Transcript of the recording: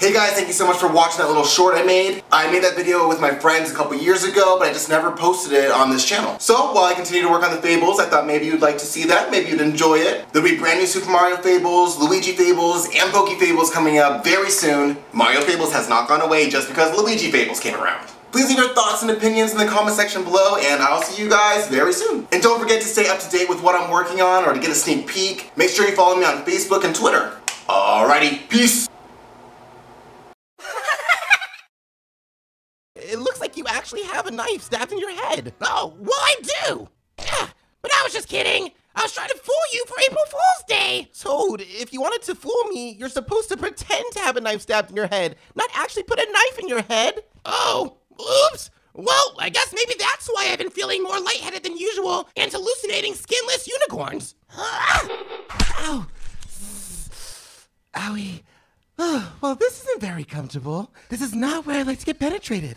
Hey guys, thank you so much for watching that little short I made. I made that video with my friends a couple years ago, but I just never posted it on this channel. So while I continue to work on the Fables, I thought maybe you'd like to see that, maybe you'd enjoy it. There'll be brand new Super Mario Fables, Luigi Fables, and Poke Fables coming up very soon. Mario Fables has not gone away just because Luigi Fables came around. Please leave your thoughts and opinions in the comment section below, and I'll see you guys very soon. And don't forget to stay up to date with what I'm working on or to get a sneak peek. Make sure you follow me on Facebook and Twitter. Alrighty, peace! It looks like you actually have a knife stabbed in your head. Oh, well, I do. Yeah, but I was just kidding. I was trying to fool you for April Fool's Day. Toad, if you wanted to fool me, you're supposed to pretend to have a knife stabbed in your head, not actually put a knife in your head. Oh, oops. Well, I guess maybe that's why I've been feeling more lightheaded than usual and hallucinating skinless unicorns. Ow. Owie. Oh, well, this isn't very comfortable. This is not where I like to get penetrated.